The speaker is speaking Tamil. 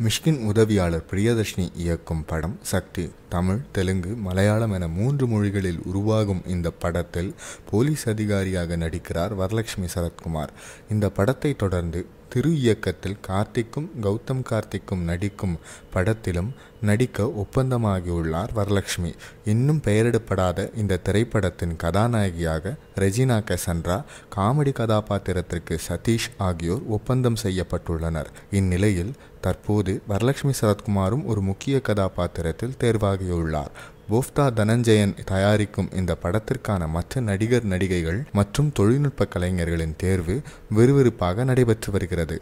மிஷ்கின் உதவியாளர் பிரியதர்ஷினி இயக்கும் படம் சக்தி தமிழ் தெலுங்கு மலையாளம் என மூன்று மொழிகளில் உருவாகும் இந்த படத்தில் போலீஸ் அதிகாரியாக நடிக்கிறார் வரலட்சுமி சரத்குமார். இந்த படத்தை தொடர்ந்து திரு இயக்கத்தில் கார்த்திக்கும் கௌதம் கார்த்திக்கும் நடிக்கும் படத்திலும் நடிக்க ஒப்பந்தமாகியுள்ளார் வரலட்சுமி. இன்னும் பெயரிடப்படாத இந்த திரைப்படத்தின் கதாநாயகியாக ரெஜினா கசன்ரா காமெடி கதாபாத்திரத்திற்கு சதீஷ் ஆகியோர் ஒப்பந்தம் செய்யப்பட்டுள்ளனர். இந்நிலையில் தற்போது வரலட்சுமி சரத்குமாரும் ஒரு முக்கிய கதாபாத்திரத்தில் தேர்வாகியுள்ளார். போஃப்தா தனஞ்சயன் தயாரிக்கும் இந்த படத்திற்கான மற்ற நடிகர் நடிகைகள் மற்றும் தொழில்நுட்ப கலைஞர்களின் தேர்வு விறுவிறுப்பாக நடைபெற்று வருகிறது.